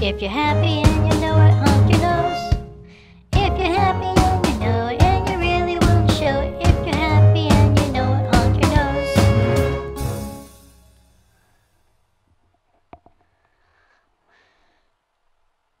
If you're happy and you know it, honk your nose.